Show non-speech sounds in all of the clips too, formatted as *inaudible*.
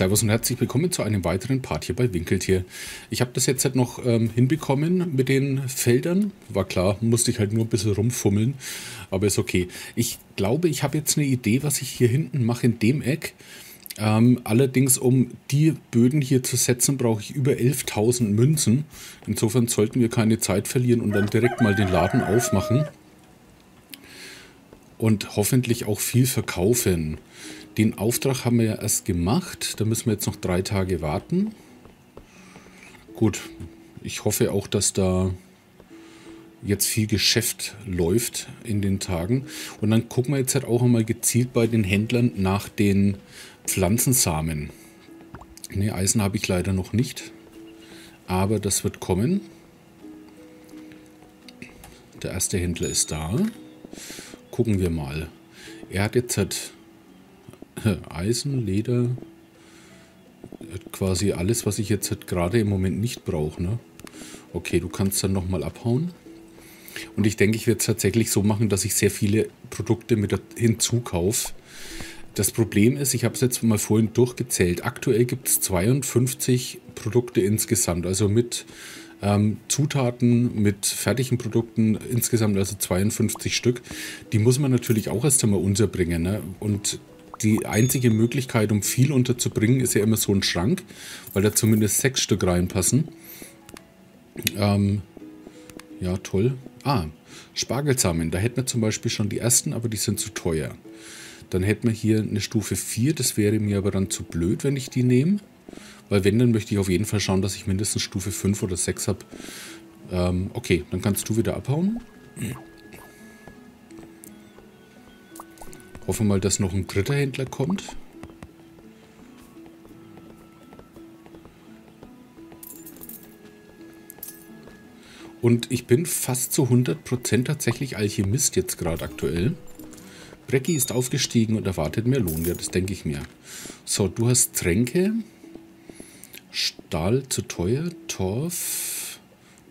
Servus und herzlich willkommen zu einem weiteren Part hier bei Winkeltier. Ich habe das jetzt halt noch ähm, hinbekommen mit den Feldern. War klar, musste ich halt nur ein bisschen rumfummeln, aber ist okay. Ich glaube, ich habe jetzt eine Idee, was ich hier hinten mache in dem Eck. Ähm, allerdings, um die Böden hier zu setzen, brauche ich über 11.000 Münzen. Insofern sollten wir keine Zeit verlieren und dann direkt mal den Laden aufmachen. Und hoffentlich auch viel verkaufen. Den Auftrag haben wir ja erst gemacht. Da müssen wir jetzt noch drei Tage warten. Gut, ich hoffe auch, dass da jetzt viel Geschäft läuft in den Tagen. Und dann gucken wir jetzt halt auch einmal gezielt bei den Händlern nach den Pflanzensamen. Ne, Eisen habe ich leider noch nicht. Aber das wird kommen. Der erste Händler ist da. Gucken wir mal. Er hat jetzt halt *laughs* Eisen, Leder, quasi alles, was ich jetzt halt gerade im Moment nicht brauche. Ne? Okay, du kannst dann nochmal abhauen. Und ich denke, ich werde es tatsächlich so machen, dass ich sehr viele Produkte mit hinzukaufe. Das Problem ist, ich habe es jetzt mal vorhin durchgezählt. Aktuell gibt es 52 Produkte insgesamt, also mit ähm, Zutaten, mit fertigen Produkten insgesamt, also 52 Stück. Die muss man natürlich auch erst einmal unterbringen. Ne? Und die einzige Möglichkeit, um viel unterzubringen, ist ja immer so ein Schrank, weil da zumindest sechs Stück reinpassen. Ähm, ja, toll. Ah, Spargelsamen. Da hätten wir zum Beispiel schon die ersten, aber die sind zu teuer. Dann hätten wir hier eine Stufe 4. Das wäre mir aber dann zu blöd, wenn ich die nehme. Weil wenn, dann möchte ich auf jeden Fall schauen, dass ich mindestens Stufe 5 oder 6 habe. Ähm, okay, dann kannst du wieder abhauen. Hoffen mal, dass noch ein dritter Händler kommt. Und ich bin fast zu 100% tatsächlich Alchemist jetzt gerade aktuell. Brecki ist aufgestiegen und erwartet mehr Lohn. Ja, das denke ich mir. So, du hast Tränke. Stahl zu teuer. Torf.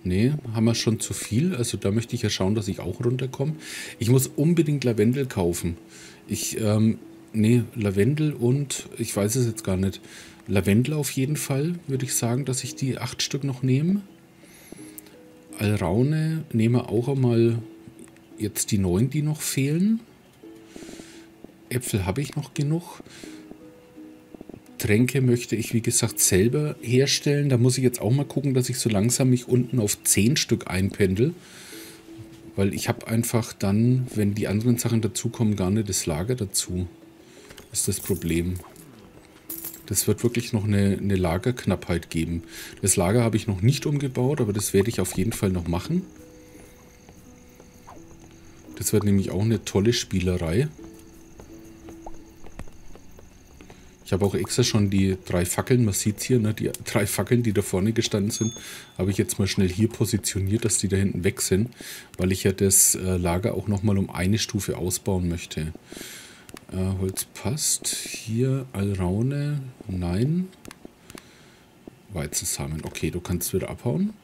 Nee, haben wir schon zu viel. Also da möchte ich ja schauen, dass ich auch runterkomme. Ich muss unbedingt Lavendel kaufen. Ich, ähm, nee, Lavendel und, ich weiß es jetzt gar nicht. Lavendel auf jeden Fall, würde ich sagen, dass ich die acht Stück noch nehme. Alraune nehme auch einmal jetzt die neun, die noch fehlen. Äpfel habe ich noch genug. Tränke möchte ich, wie gesagt, selber herstellen. Da muss ich jetzt auch mal gucken, dass ich so langsam mich unten auf zehn Stück einpendel. Weil ich habe einfach dann, wenn die anderen Sachen dazukommen, gar nicht das Lager dazu. Das ist das Problem. Das wird wirklich noch eine, eine Lagerknappheit geben. Das Lager habe ich noch nicht umgebaut, aber das werde ich auf jeden Fall noch machen. Das wird nämlich auch eine tolle Spielerei. Ich habe auch extra schon die drei Fackeln, man sieht hier, ne, die drei Fackeln, die da vorne gestanden sind, habe ich jetzt mal schnell hier positioniert, dass die da hinten weg sind, weil ich ja das äh, Lager auch nochmal um eine Stufe ausbauen möchte. Äh, Holz passt. Hier Alraune, nein. Weizensamen, okay, du kannst wieder abhauen.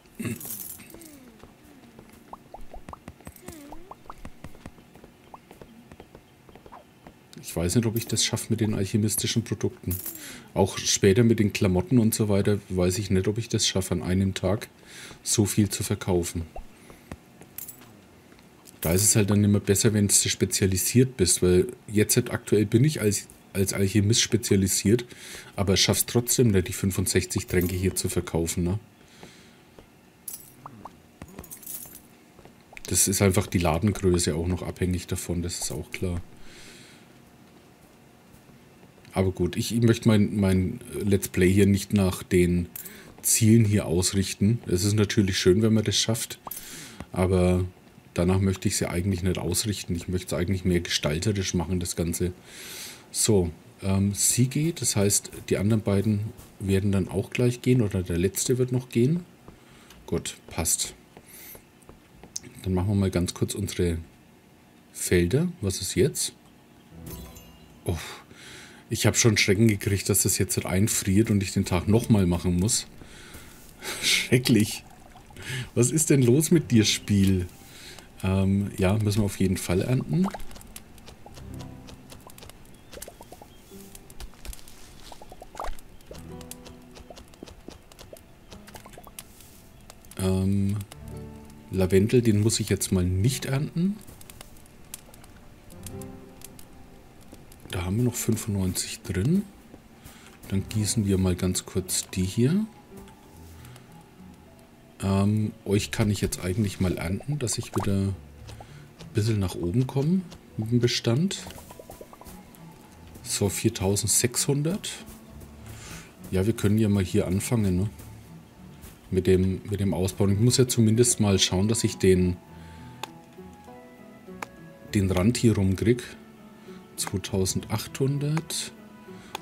Ich weiß nicht, ob ich das schaffe mit den alchemistischen Produkten. Auch später mit den Klamotten und so weiter weiß ich nicht, ob ich das schaffe, an einem Tag so viel zu verkaufen. Da ist es halt dann immer besser, wenn du spezialisiert bist, weil jetzt halt aktuell bin ich als, als Alchemist spezialisiert, aber schaffst trotzdem nicht, die 65 Tränke hier zu verkaufen, ne? Das ist einfach die Ladengröße auch noch abhängig davon, das ist auch klar. Aber gut, ich möchte mein, mein Let's Play hier nicht nach den Zielen hier ausrichten. Es ist natürlich schön, wenn man das schafft, aber danach möchte ich sie eigentlich nicht ausrichten. Ich möchte es eigentlich mehr gestalterisch machen, das Ganze. So, ähm, sie geht, das heißt, die anderen beiden werden dann auch gleich gehen oder der letzte wird noch gehen. Gut, passt. Dann machen wir mal ganz kurz unsere Felder. Was ist jetzt? Oh, ich habe schon Schrecken gekriegt, dass das jetzt reinfriert und ich den Tag nochmal machen muss. *laughs* Schrecklich. Was ist denn los mit dir, Spiel? Ähm, ja, müssen wir auf jeden Fall ernten. Ähm, Lavendel, den muss ich jetzt mal nicht ernten. Haben wir noch 95 drin. Dann gießen wir mal ganz kurz die hier. Ähm, euch kann ich jetzt eigentlich mal ernten, dass ich wieder ein bisschen nach oben komme mit dem Bestand. So, 4600. Ja, wir können ja mal hier anfangen, ne? Mit dem, mit dem Ausbauen. Ich muss ja zumindest mal schauen, dass ich den, den Rand hier rumkriege. 2800.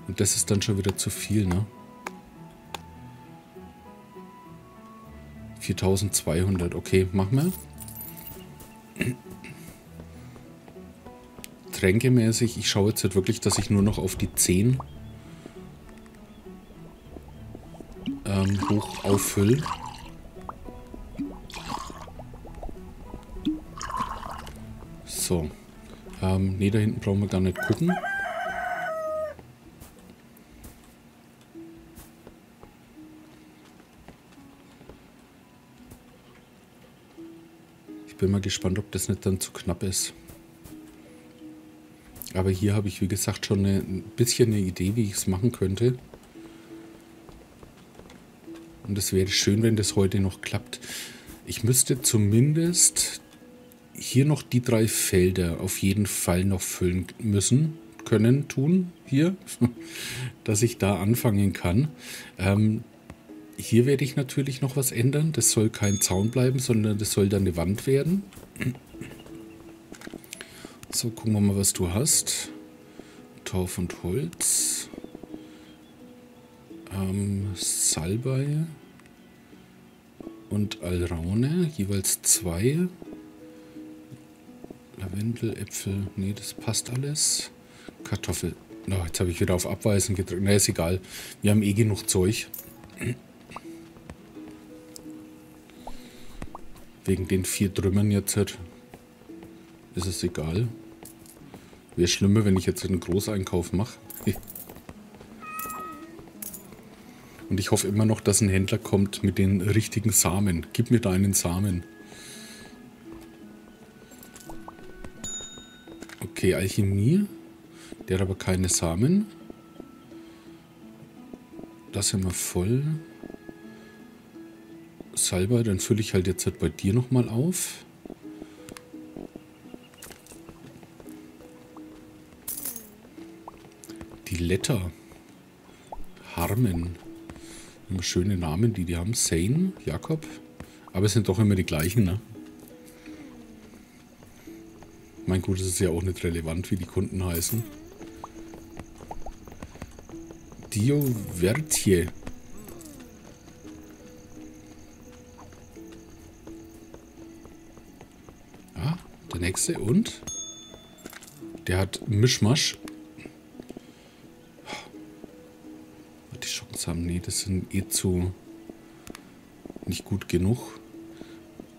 Und das ist dann schon wieder zu viel, ne? 4200, okay, machen wir. Tränkemäßig, ich schaue jetzt halt wirklich, dass ich nur noch auf die 10 ähm, hoch auffülle. So. Ähm, ne, da hinten brauchen wir gar nicht gucken. bin mal gespannt, ob das nicht dann zu knapp ist. Aber hier habe ich, wie gesagt, schon eine, ein bisschen eine Idee, wie ich es machen könnte. Und es wäre schön, wenn das heute noch klappt. Ich müsste zumindest hier noch die drei Felder auf jeden Fall noch füllen müssen, können, tun, hier, *laughs* dass ich da anfangen kann. Ähm, hier werde ich natürlich noch was ändern. Das soll kein Zaun bleiben, sondern das soll dann eine Wand werden. So, gucken wir mal, was du hast. Torf und Holz. Ähm, Salbei. Und Alraune. Jeweils zwei. Lavendel, Äpfel. Nee, das passt alles. Kartoffel. Oh, jetzt habe ich wieder auf Abweisen gedrückt. Na, ist egal. Wir haben eh genug Zeug. Wegen den vier Trümmern jetzt halt ist es egal. Wäre schlimmer, wenn ich jetzt einen Großeinkauf mache. *laughs* Und ich hoffe immer noch, dass ein Händler kommt mit den richtigen Samen. Gib mir da einen Samen. Okay, Alchemie. Der hat aber keine Samen. Das sind wir voll. Salbei, dann fülle ich halt jetzt halt bei dir nochmal auf. Die Letter. Harmen. Schöne Namen, die die haben. Sane, Jakob. Aber es sind doch immer die gleichen, ne? Mein Gut, es ist ja auch nicht relevant, wie die Kunden heißen. Dio Vertje. nächste und der hat Mischmasch. Die Chance haben, nee, das sind eh zu nicht gut genug.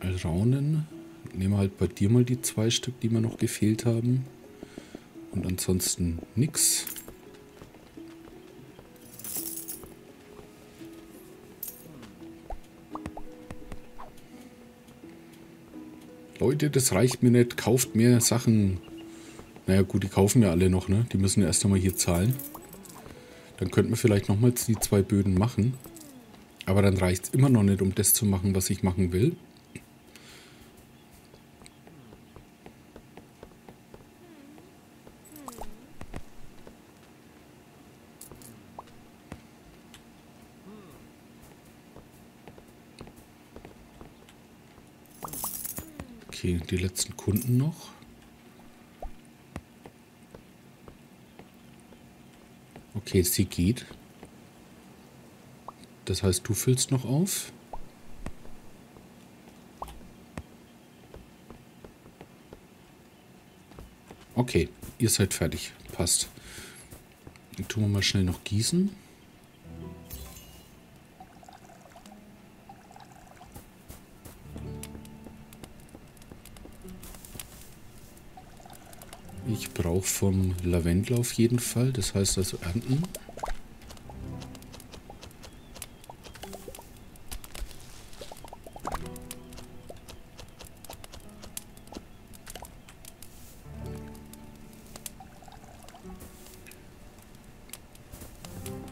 Alraunen. Nehmen wir halt bei dir mal die zwei Stück, die mir noch gefehlt haben. Und ansonsten nichts. Leute, das reicht mir nicht, kauft mehr Sachen. Naja gut, die kaufen ja alle noch, ne? Die müssen ja erst einmal hier zahlen. Dann könnten wir vielleicht nochmals die zwei Böden machen. Aber dann reicht es immer noch nicht, um das zu machen, was ich machen will. Okay, die letzten Kunden noch. Okay, sie geht. Das heißt, du füllst noch auf. Okay, ihr seid fertig. Passt. Dann tun wir mal schnell noch gießen. auch vom Lavendel auf jeden Fall. Das heißt also ernten.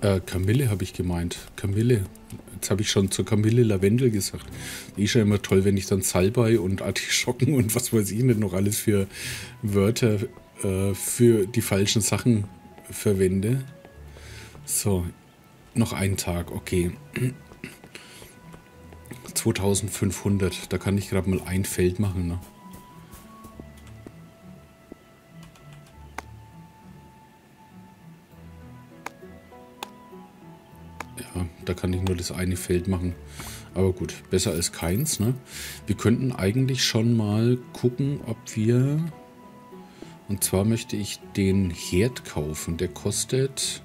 Äh, Kamille habe ich gemeint. Kamille. Jetzt habe ich schon zur Kamille Lavendel gesagt. Die ist ja immer toll, wenn ich dann Salbei und Artischocken *laughs* und was weiß ich nicht noch alles für Wörter äh, für die falschen Sachen verwende. So, noch ein Tag, okay. *clears throat* 2500, da kann ich gerade mal ein Feld machen. Ne? Ja, da kann ich nur das eine Feld machen. Aber gut, besser als keins. Ne? Wir könnten eigentlich schon mal gucken, ob wir... Und zwar möchte ich den Herd kaufen. Der kostet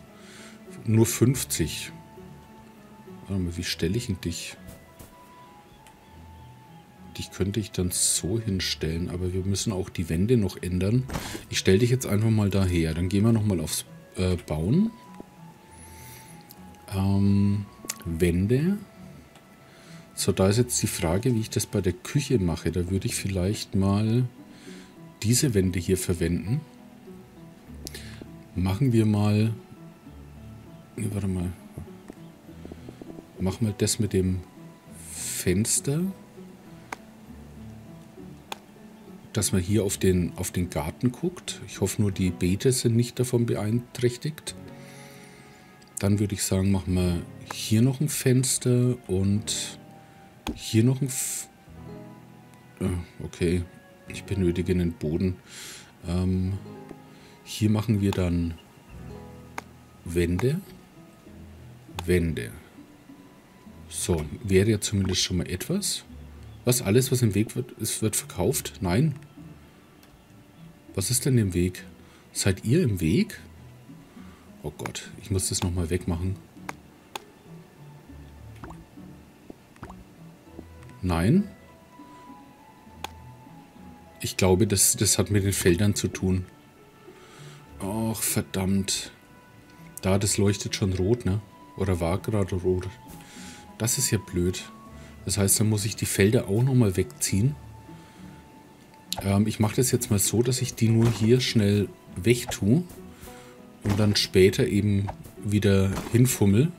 nur 50. Warte mal, wie stelle ich ihn dich? Dich könnte ich dann so hinstellen, aber wir müssen auch die Wände noch ändern. Ich stelle dich jetzt einfach mal daher. Dann gehen wir nochmal aufs äh, Bauen. Ähm, Wände. So, da ist jetzt die Frage, wie ich das bei der Küche mache. Da würde ich vielleicht mal diese Wände hier verwenden. Machen wir mal... Warte mal. Machen wir das mit dem Fenster. Dass man hier auf den, auf den Garten guckt. Ich hoffe nur, die Beete sind nicht davon beeinträchtigt. Dann würde ich sagen, machen wir hier noch ein Fenster und hier noch ein... F ah, okay, ich benötige einen Boden. Ähm, hier machen wir dann Wände. Wände. So, wäre ja zumindest schon mal etwas. Was alles, was im Weg wird, ist, wird verkauft? Nein. Was ist denn im Weg? Seid ihr im Weg? Oh Gott, ich muss das nochmal wegmachen. Nein. Ich glaube, das, das hat mit den Feldern zu tun. Och, verdammt. Da, das leuchtet schon rot, ne? Oder war gerade rot. Das ist ja blöd. Das heißt, dann muss ich die Felder auch nochmal wegziehen. Ähm, ich mache das jetzt mal so, dass ich die nur hier schnell wegtue und dann später eben wieder hinfummel.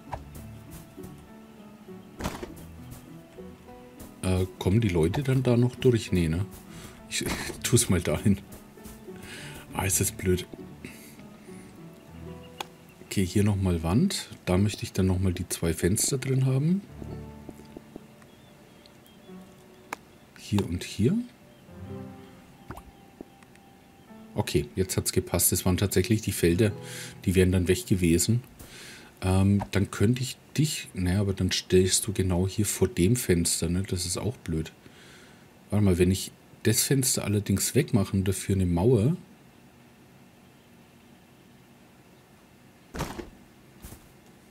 Äh, kommen die Leute dann da noch durch? Nee, ne? Ich, *laughs* tue es mal dahin. Ah, ist das blöd. Okay, hier nochmal Wand. Da möchte ich dann nochmal die zwei Fenster drin haben. Hier und hier. Okay, jetzt hat es gepasst. Das waren tatsächlich die Felder, die wären dann weg gewesen. Ähm, dann könnte ich dich... Naja, aber dann stellst du genau hier vor dem Fenster. Ne? Das ist auch blöd. Warte mal, wenn ich das Fenster allerdings wegmache und dafür eine Mauer...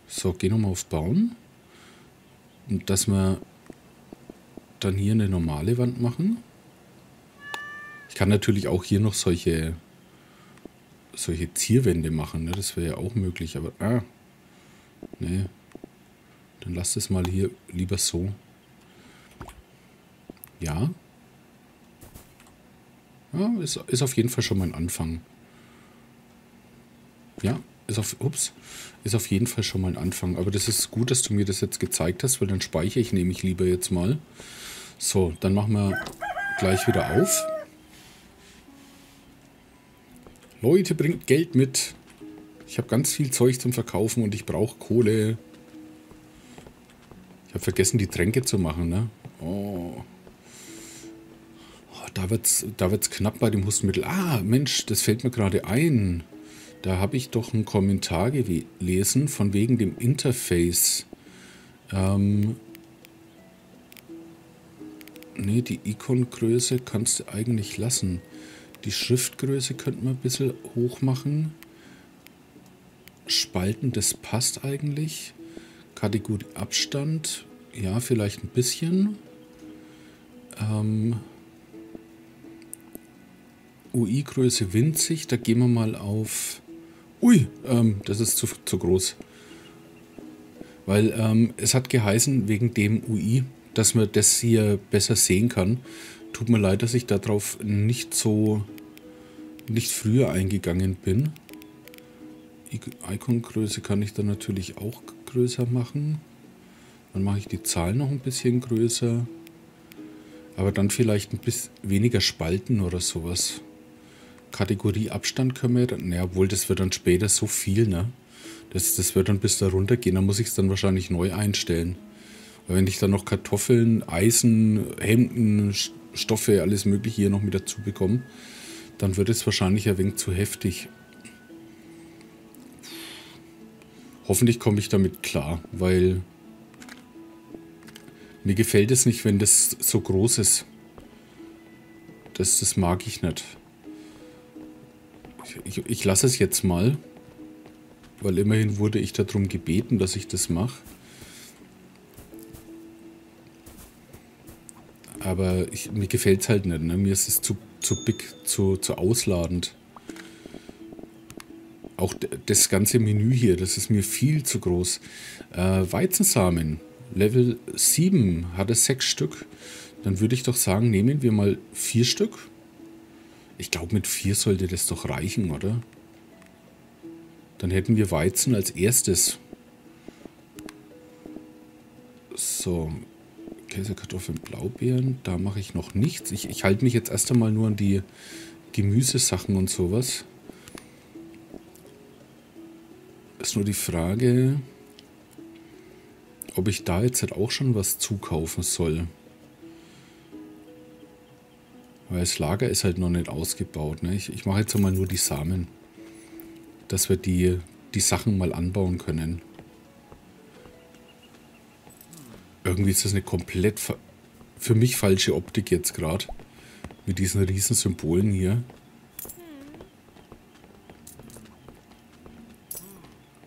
So, geh nochmal auf Bauen. Und dass wir dann hier eine normale Wand machen kann natürlich auch hier noch solche, solche Zierwände machen. Ne? Das wäre ja auch möglich. Aber, ah, nee. Dann lass es mal hier lieber so. Ja. Ja, ist, ist auf jeden Fall schon mal ein Anfang. Ja, ist auf, ups, ist auf jeden Fall schon mal ein Anfang. Aber das ist gut, dass du mir das jetzt gezeigt hast, weil dann speichere ich nämlich lieber jetzt mal. So, dann machen wir gleich wieder auf. Leute, bringt Geld mit. Ich habe ganz viel Zeug zum Verkaufen und ich brauche Kohle. Ich habe vergessen, die Tränke zu machen, ne? Oh. Da wird's, da wird's knapp bei dem Hustenmittel. Ah, Mensch, das fällt mir gerade ein. Da habe ich doch einen Kommentar gelesen von wegen dem Interface. Ähm, ne, die Ikongröße kannst du eigentlich lassen. Die Schriftgröße könnte man ein bisschen hoch machen. Spalten, das passt eigentlich. Kategorie Abstand, ja, vielleicht ein bisschen. Ähm, UI-Größe winzig, da gehen wir mal auf... Ui, ähm, das ist zu, zu groß. Weil ähm, es hat geheißen, wegen dem UI, dass man das hier besser sehen kann. Tut mir leid, dass ich darauf nicht so nicht früher eingegangen bin. Icon-Größe kann ich dann natürlich auch größer machen. Dann mache ich die Zahl noch ein bisschen größer. Aber dann vielleicht ein bisschen weniger Spalten oder sowas. Kategorie Abstand können wir dann, naja, obwohl das wird dann später so viel, ne? Das, das wird dann bis da runtergehen, dann muss ich es dann wahrscheinlich neu einstellen. Weil wenn ich dann noch Kartoffeln, Eisen, Hemden, Stoffe, alles mögliche hier noch mit dazu bekomme, dann wird es wahrscheinlich ein wenig zu heftig. Hoffentlich komme ich damit klar, weil mir gefällt es nicht, wenn das so groß ist. Das, das mag ich nicht. Ich, ich, lasse es jetzt mal, weil immerhin wurde ich darum gebeten, dass ich das mache. Aber ich, mir gefällt es halt nicht. Ne? Mir ist es zu, zu big, zu, zu ausladend. Auch das ganze Menü hier, das ist mir viel zu groß. Äh, Weizensamen, Level 7 hat es sechs Stück. Dann würde ich doch sagen, nehmen wir mal vier Stück. Ich glaube, mit vier sollte das doch reichen, oder? Dann hätten wir Weizen als erstes. So, Käse, Kartoffeln, Blaubeeren. Da mache ich noch nichts. Ich, ich halte mich jetzt erst einmal nur an die Gemüsesachen und sowas. Ist nur die Frage, ob ich da jetzt halt auch schon was zukaufen soll. Weil das Lager ist halt noch nicht ausgebaut. Ne? Ich, ich mache jetzt einmal nur die Samen. Dass wir die, die Sachen mal anbauen können. Irgendwie ist das eine komplett für mich falsche Optik jetzt gerade. Mit diesen riesen Symbolen hier.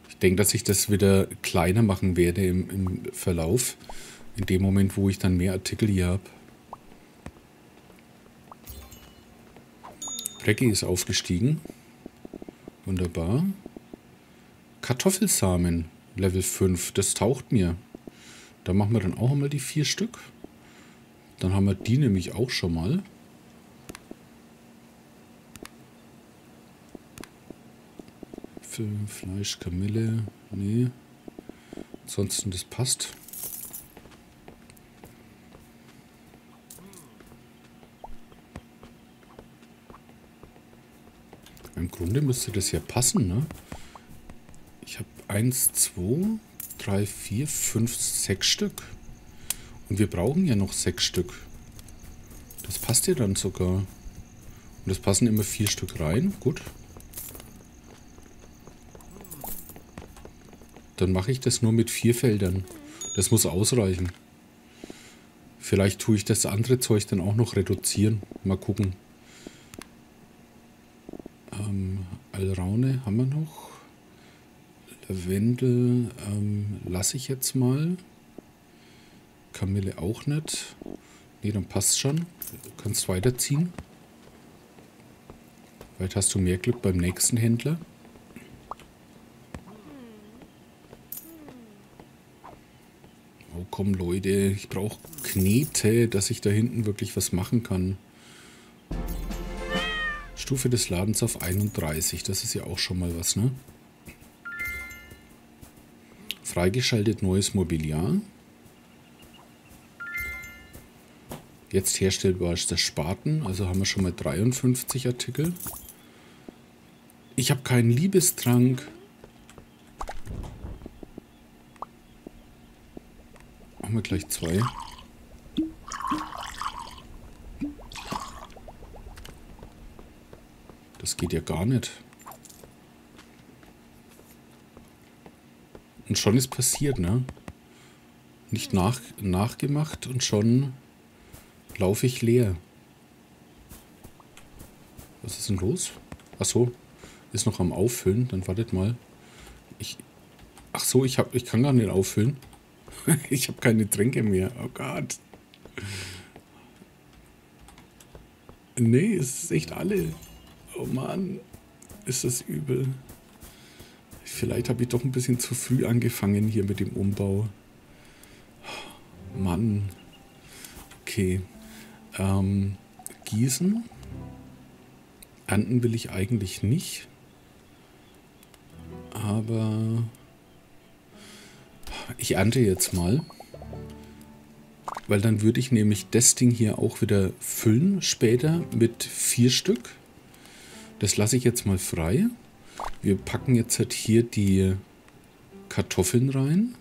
Ich denke, dass ich das wieder kleiner machen werde im, im Verlauf. In dem Moment, wo ich dann mehr Artikel hier habe. Brecki ist aufgestiegen. Wunderbar. Kartoffelsamen, Level 5. Das taucht mir. Da machen wir dann auch einmal die vier Stück. Dann haben wir die nämlich auch schon mal. Fleisch, Kamille, nee. Ansonsten, das passt. Grunde müsste das ja passen, ne? Ich habe 1, 2, 3, 4, 5, 6 Stück. Und wir brauchen ja noch 6 Stück. Das passt ja dann sogar. Und es passen immer 4 Stück rein. Gut. Dann mache ich das nur mit 4 Feldern. Das muss ausreichen. Vielleicht tue ich das andere Zeug dann auch noch reduzieren. Mal gucken. Alraune haben wir noch. Lavendel ähm, lasse ich jetzt mal. Kamille auch nicht. Ne, dann passt schon. Du kannst weiterziehen. Vielleicht hast du mehr Glück beim nächsten Händler. Oh komm Leute, ich brauche Knete, dass ich da hinten wirklich was machen kann. Stufe des Ladens auf 31. Das ist ja auch schon mal was, ne? Freigeschaltet neues Mobiliar. Jetzt herstellbar ist das Spaten, also haben wir schon mal 53 Artikel. Ich habe keinen Liebestrank. Machen wir gleich zwei. Das geht ja gar nicht. Und schon ist passiert, ne? Nicht nach, nachgemacht und schon laufe ich leer. Was ist denn los? Ach so, ist noch am Auffüllen. Dann wartet mal. Ich, ach so, ich, hab, ich kann gar nicht auffüllen. *laughs* ich habe keine Tränke mehr. Oh Gott. Nee, es ist echt alle. Oh Mann, ist das übel. Vielleicht habe ich doch ein bisschen zu früh angefangen hier mit dem Umbau. Mann. Okay. Ähm, gießen. Ernten will ich eigentlich nicht. Aber ich ernte jetzt mal. Weil dann würde ich nämlich das Ding hier auch wieder füllen später mit vier Stück. Das lasse ich jetzt mal frei. Wir packen jetzt halt hier die Kartoffeln rein.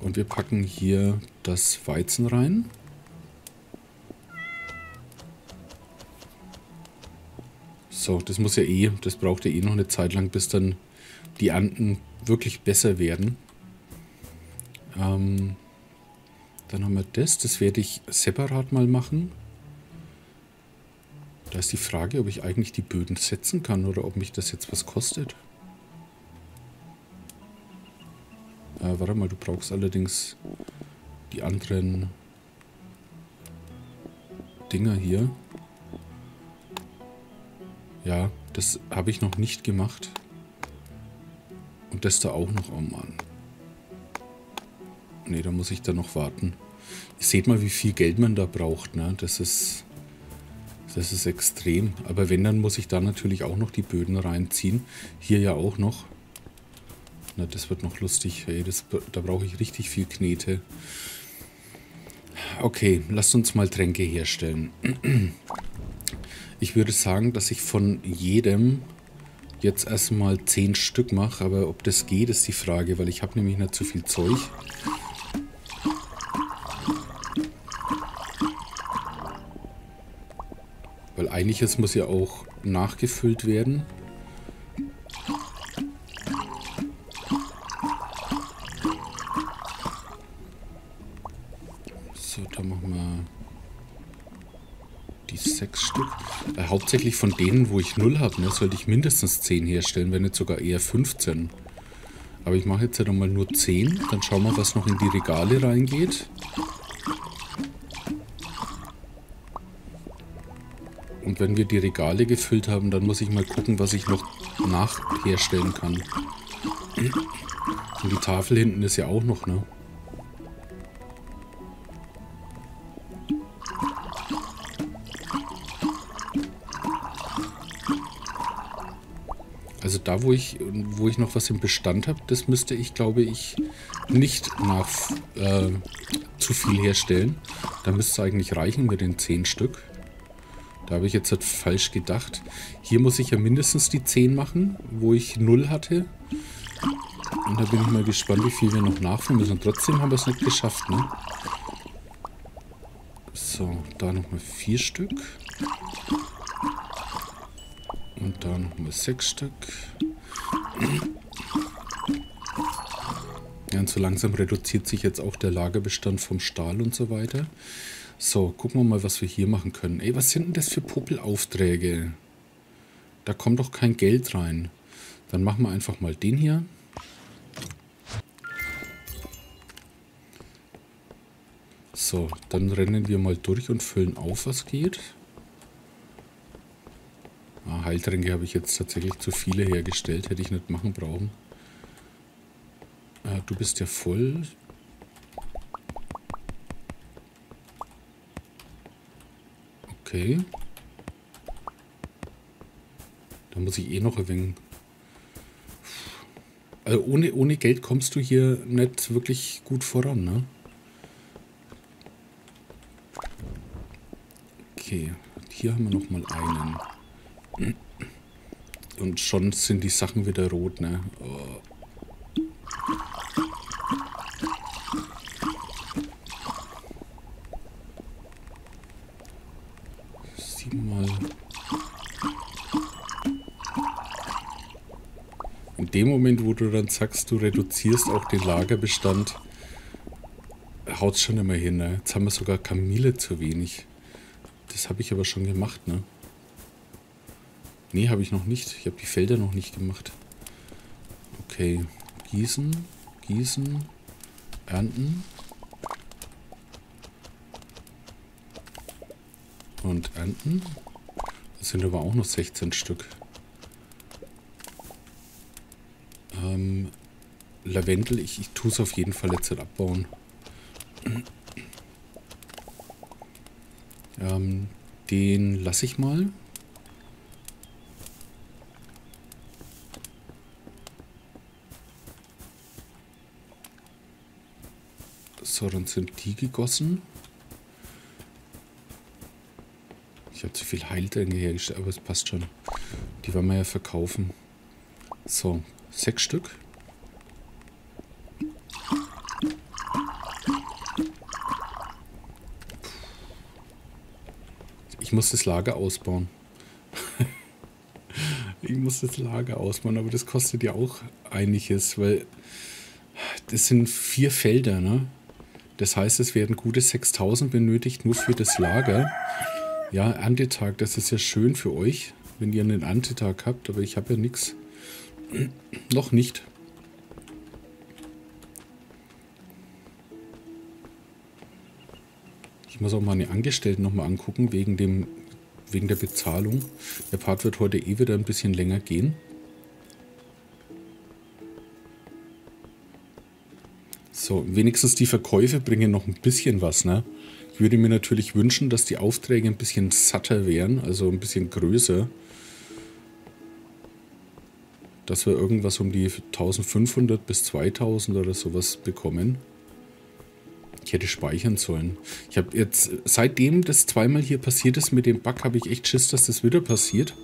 Und wir packen hier das Weizen rein. So, das muss ja eh, das braucht ja eh noch eine Zeit lang, bis dann die Ernten wirklich besser werden. Ähm, dann haben wir das, das werde ich separat mal machen. Da ist die Frage, ob ich eigentlich die Böden setzen kann oder ob mich das jetzt was kostet. Äh, warte mal, du brauchst allerdings die anderen Dinger hier. Ja, das habe ich noch nicht gemacht. Und das da auch noch. Oh Mann. Ne, da muss ich dann noch warten. Ihr seht mal, wie viel Geld man da braucht. Ne? Das ist... Das ist extrem. Aber wenn, dann muss ich da natürlich auch noch die Böden reinziehen. Hier ja auch noch. Na, das wird noch lustig. Hey, das, da brauche ich richtig viel Knete. Okay, lasst uns mal Tränke herstellen. Ich würde sagen, dass ich von jedem jetzt erstmal 10 Stück mache. Aber ob das geht, ist die Frage, weil ich habe nämlich nicht so viel Zeug. Weil einiges muss ja auch nachgefüllt werden. So, da machen wir die sechs Stück. Äh, hauptsächlich von denen, wo ich null habe, ne, sollte ich mindestens 10 herstellen, wenn nicht sogar eher 15. Aber ich mache jetzt halt einmal nur 10. Dann schauen wir, was noch in die Regale reingeht. Wenn wir die Regale gefüllt haben, dann muss ich mal gucken, was ich noch nachherstellen kann. Und die Tafel hinten ist ja auch noch, ne? Also da, wo ich, wo ich noch was im Bestand habe, das müsste ich, glaube ich, nicht nach äh, zu viel herstellen. Da müsste es eigentlich reichen mit den 10 Stück. Da habe ich jetzt halt falsch gedacht. Hier muss ich ja mindestens die 10 machen, wo ich 0 hatte. Und da bin ich mal gespannt, wie viel wir noch nachfüllen müssen. Und trotzdem haben wir es nicht geschafft, ne? So, da nochmal 4 Stück. Und da nochmal 6 Stück. Ja, und so langsam reduziert sich jetzt auch der Lagerbestand vom Stahl und so weiter. So, gucken wir mal, was wir hier machen können. Ey, was sind denn das für Puppelaufträge? Da kommt doch kein Geld rein. Dann machen wir einfach mal den hier. So, dann rennen wir mal durch und füllen auf, was geht. Ah, Heiltränke habe ich jetzt tatsächlich zu viele hergestellt. Hätte ich nicht machen brauchen. Äh, du bist ja voll. Okay. Da muss ich eh noch wenig... Also ohne, ohne Geld kommst du hier nicht wirklich gut voran, ne? Okay, hier haben wir noch mal einen. Und schon sind die Sachen wieder rot, ne? Oh. dem Moment, wo du dann sagst, du reduzierst auch den Lagerbestand, haut schon immer hin. Ne? Jetzt haben wir sogar Kamille zu wenig. Das habe ich aber schon gemacht, ne? Nee, habe ich noch nicht. Ich habe die Felder noch nicht gemacht. Okay. Gießen, gießen, ernten. Und ernten. Das sind aber auch noch 16 Stück. Ähm, Lavendel, ich, ich tue es auf jeden Fall jetzt abbauen. Ähm, Den lasse ich mal. So, dann sind die gegossen. Ich habe zu viel Heiltränke hergestellt, aber es passt schon. Die werden wir ja verkaufen. So, sechs Stück. Muss das Lager ausbauen. *laughs* ich muss das Lager ausbauen, aber das kostet ja auch einiges, weil das sind vier Felder, ne? Das heißt, es werden gute 6000 benötigt nur für das Lager. Ja, Erntetag, das ist ja schön für euch, wenn ihr einen Erntetag habt, aber ich habe ja nichts. *clears throat* Noch nicht. Ich muss auch meine Angestellten nochmal angucken, wegen, dem, wegen der Bezahlung. Der Part wird heute eh wieder ein bisschen länger gehen. So, wenigstens die Verkäufe bringen noch ein bisschen was, ne? Ich würde mir natürlich wünschen, dass die Aufträge ein bisschen satter wären, also ein bisschen größer. Dass wir irgendwas um die 1500 bis 2000 oder sowas bekommen. Ich hätte speichern sollen. Ich habe jetzt, seitdem das zweimal hier passiert ist mit dem Bug, habe ich echt Schiss, dass das wieder passiert.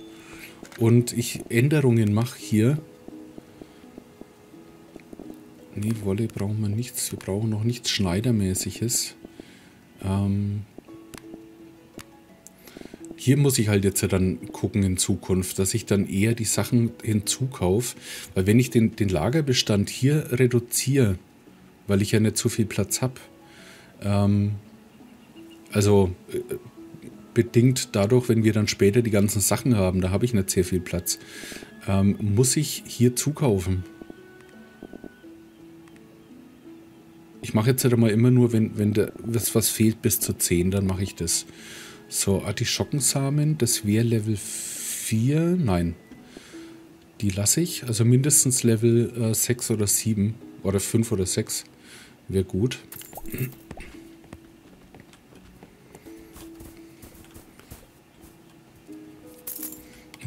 Und ich Änderungen mache hier Nee, Wolle brauchen wir nichts. Wir brauchen noch nichts Schneidermäßiges. Ähm hier muss ich halt jetzt dann gucken in Zukunft, dass ich dann eher die Sachen hinzukaufe. Weil wenn ich den, den Lagerbestand hier reduziere, weil ich ja nicht so viel Platz habe, ähm, also äh, bedingt dadurch, wenn wir dann später die ganzen Sachen haben, da habe ich nicht sehr viel Platz, ähm, muss ich hier zukaufen. Ich mache jetzt halt mal immer nur, wenn, wenn da was, was fehlt bis zu 10, dann mache ich das. So, Artischockensamen, das wäre Level 4. Nein. Die lasse ich. Also mindestens Level äh, 6 oder 7. Oder 5 oder 6. Wäre gut.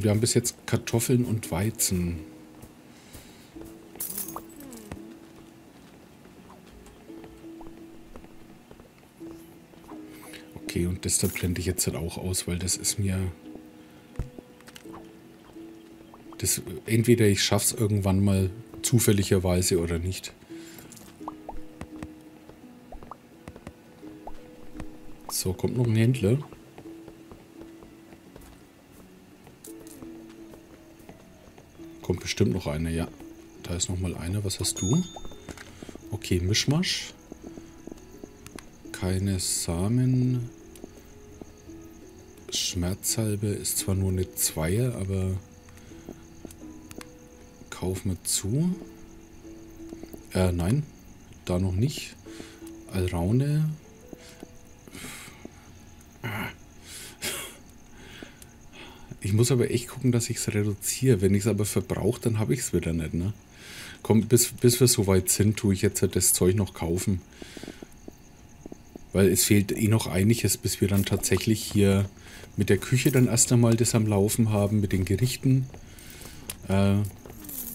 Wir haben bis jetzt Kartoffeln und Weizen. Okay, und das da blende ich jetzt halt auch aus, weil das ist mir... Das, entweder ich schaff's irgendwann mal zufälligerweise oder nicht. So, kommt noch ein Händler. Kommt bestimmt noch einer, ja. Da ist noch mal einer. Was hast du? Okay, Mischmasch. Keine Samen. Schmerzsalbe ist zwar nur eine Zweier, aber kauf mir zu. Äh, nein, da noch nicht. Alraune. Ich muss aber echt gucken, dass ich es reduziere. Wenn ich es aber verbrauche, dann habe ich es wieder nicht. Ne? Komm, bis, bis wir so weit sind, tue ich jetzt halt das Zeug noch kaufen. Weil es fehlt eh noch einiges, bis wir dann tatsächlich hier mit der Küche dann erst einmal das am Laufen haben, mit den Gerichten. Äh,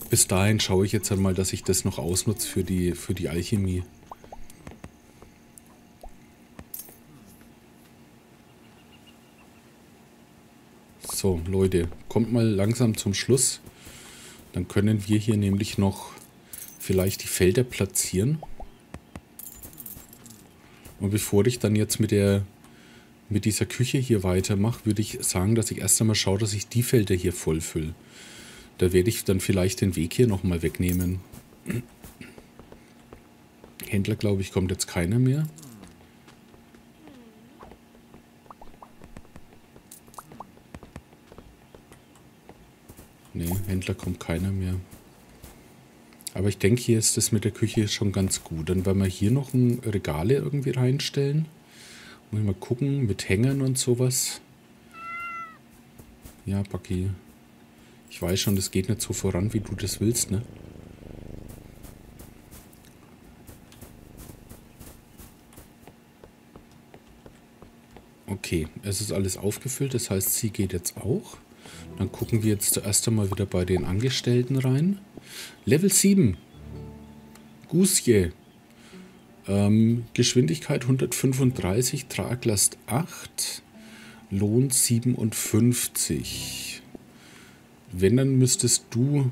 bis dahin schaue ich jetzt einmal, dass ich das noch ausnutze für die, für die Alchemie. So, Leute, kommt mal langsam zum Schluss. Dann können wir hier nämlich noch vielleicht die Felder platzieren. Und bevor ich dann jetzt mit der mit dieser Küche hier weitermache, würde ich sagen, dass ich erst einmal schaue, dass ich die Felder hier voll fülle. Da werde ich dann vielleicht den Weg hier nochmal wegnehmen. Händler, glaube ich, kommt jetzt keiner mehr. Ne, Händler kommt keiner mehr. Aber ich denke, hier ist das mit der Küche schon ganz gut. Dann werden wir hier noch ein Regale irgendwie reinstellen. Muss ich mal gucken, mit Hängern und sowas. Ja, Bucky. Ich weiß schon, das geht nicht so voran, wie du das willst, ne? Okay, es ist alles aufgefüllt, das heißt, sie geht jetzt auch. Dann gucken wir jetzt zuerst einmal wieder bei den Angestellten rein. Level 7. Gusje. Ähm, Geschwindigkeit 135, Traglast 8, Lohn 57. Wenn, dann müsstest du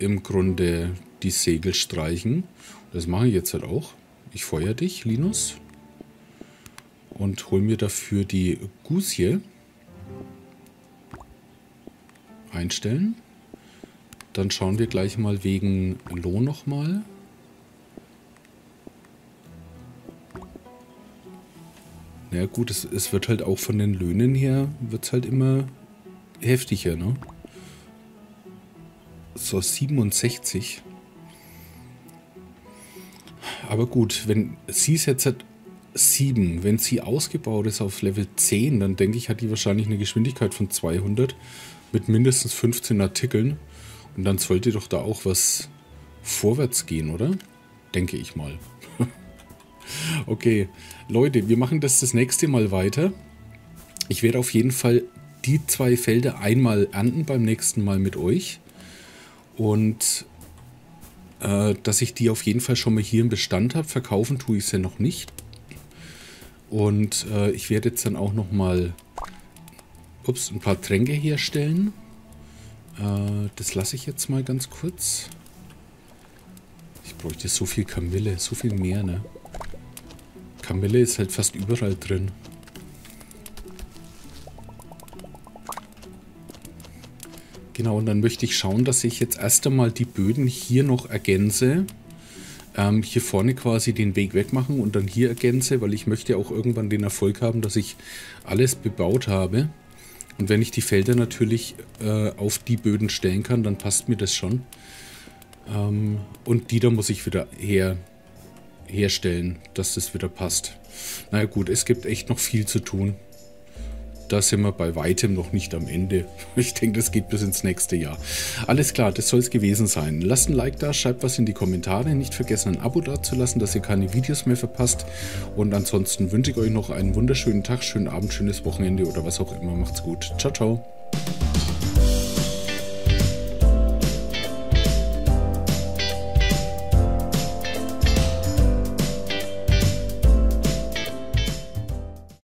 im Grunde die Segel streichen. Das mache ich jetzt halt auch. Ich feuer dich, Linus. Und hol mir dafür die Gusie. Einstellen. Dann schauen wir gleich mal wegen Lohn nochmal. Na ja, gut, es, es wird halt auch von den Löhnen her, wird es halt immer heftiger, ne? So, 67. Aber gut, wenn sie es jetzt hat 7, wenn sie ausgebaut ist auf Level 10, dann denke ich, hat die wahrscheinlich eine Geschwindigkeit von 200 mit mindestens 15 Artikeln. Und dann sollte doch da auch was vorwärts gehen, oder? Denke ich mal. *laughs* okay, Leute, wir machen das das nächste Mal weiter. Ich werde auf jeden Fall die zwei Felder einmal ernten beim nächsten Mal mit euch. Und äh, dass ich die auf jeden Fall schon mal hier im Bestand habe. Verkaufen tue ich sie noch nicht. Und äh, ich werde jetzt dann auch noch mal ups, ein paar Tränke herstellen. Äh, das lasse ich jetzt mal ganz kurz. Ich bräuchte so viel Kamille, so viel mehr, ne? Kamille ist halt fast überall drin. Genau, und dann möchte ich schauen, dass ich jetzt erst einmal die Böden hier noch ergänze. Ähm, hier vorne quasi den Weg wegmachen und dann hier ergänze, weil ich möchte auch irgendwann den Erfolg haben, dass ich alles bebaut habe. Und wenn ich die Felder natürlich äh, auf die Böden stellen kann, dann passt mir das schon. Ähm, und die da muss ich wieder her, herstellen, dass das wieder passt. Naja gut, es gibt echt noch viel zu tun da sind wir bei weitem noch nicht am Ende. *laughs* Ich denke, das geht bis ins nächste Jahr. Alles klar, das soll es gewesen sein. Lasst ein Like da, schreibt was in die Kommentare. Nicht vergessen, ein Abo dazulassen, dass ihr keine Videos mehr verpasst. Und ansonsten wünsche ich euch noch einen wunderschönen Tag, schönen Abend, schönes Wochenende oder was auch immer. Macht's gut. Ciao, ciao.